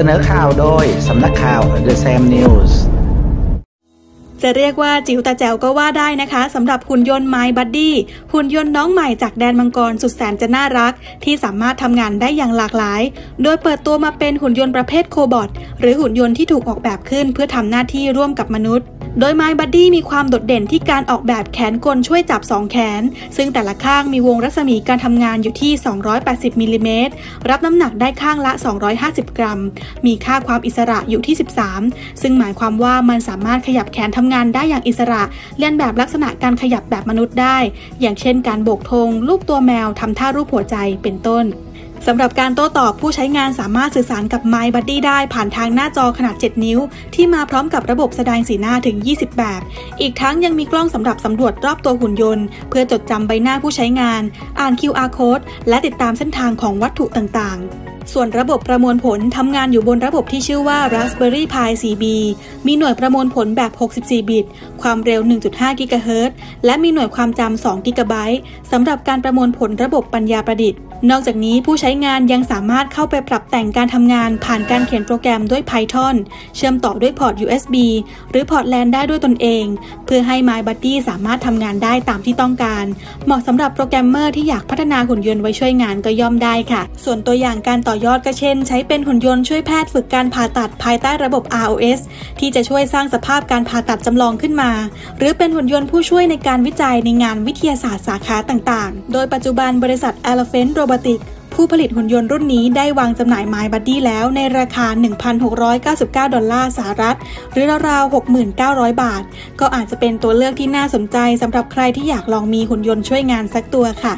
เสนอข่าวโดยสำนักข่าว The Sam News จะเรียกว่าจิ๋วตาแจ๋วก็ว่าได้นะคะสำหรับหุ่นยนต์ My Buddy หุ่นยนต์น้องใหม่จากแดนมังกรสุดแสนจะน่ารัก ที่สามารถทำงานได้อย่างหลากหลาย โดยเปิดตัวมาเป็นหุ่นยนต์ประเภทโคบอทหรือหุ่นยนต์ที่ถูกออกแบบขึ้นเพื่อทำหน้าที่ร่วมกับมนุษย์ โดย My Buddy มีความโดดเด่นที่การออกแบบแขนกลช่วยจับ 2 แขน ซึ่งแต่ละข้างมีวงรัศมีการทำงานอยู่ที่ 280มิลลิเมตรรับน้ำหนักได้ข้างละ 250 กรัม มีค่าความอิสระอยู่ที่ 13 ซึ่งหมายความว่ามันสามารถขยับแขนทำงานได้อย่างอิสระ เลียนแบบลักษณะการขยับแบบมนุษย์ได้ อย่างเช่นการโบกธงรูปตัวแมวทำท่ารูปหัวใจเป็นต้น สำหรับการโต้ตอบผู้ใช้งานสามารถสื่อสารกับ My Buddy ได้ผ่านทางหน้าจอขนาด 7 นิ้ว ที่มาพร้อมกับระบบแสดงสีหน้าถึง 20 แบบ อีกทั้งยังมีกล้องสำหรับสำรวจรอบตัวหุ่นยนต์ เพื่อจดจำใบหน้าผู้ใช้งาน อ่าน QR code และติดตามเส้นทางของวัตถุต่างๆ ส่วนระบบประมวลผลทำงานอยู่บนระบบที่ชื่อว่า Raspberry Pi 4B มีหน่วยประมวลผลแบบ 64 บิต ความเร็ว 1.5 กิกะเฮิรตซ์ และมีหน่วยความจำ 2 กิกะไบต์สำหรับการประมวลผลระบบปัญญาประดิษฐ์ นอกจากนี้ผู้ใช้งานยังสามารถเข้าไปปรับแต่งการทำงานผ่านการเขียนโปรแกรมด้วย Python เชื่อมต่อด้วยพอร์ต USB หรือพอร์ต LAN ได้ด้วยตนเอง เพื่อให้ MyBuddy สามารถทำงานได้ตามที่ต้องการ เหมาะสำหรับโปรแกรมเมอร์ที่อยากพัฒนาหุ่นยนต์ไว้ช่วยงานก็ย่อมได้ค่ะ ส่วนตัวอย่างการต่อยอดก็เช่น ใช้เป็นหุ่นยนต์ช่วยแพทย์ฝึกการผ่าตัดภายใต้ระบบ ROS ที่จะช่วยสร้างสภาพการผ่าตัดจำลองขึ้นมา หรือเป็นหุ่นยนต์ผู้ช่วยในการวิจัยในงานวิทยาศาสตร์สาขาต่างๆ โดยปัจจุบันบริษัท Elephant Robotics ผู้ผลิตหุ่นยนต์รุ่นนี้ได้วางจำหน่าย My Buddy แล้วในราคา 1,699 ดอลลาร์สหรัฐ หรือราวๆ 6,900 บาท ก็อาจจะเป็นตัวเลือกที่น่าสนใจสำหรับใครที่อยากลองมีหุ่นยนต์ช่วยงานสักตัวค่ะ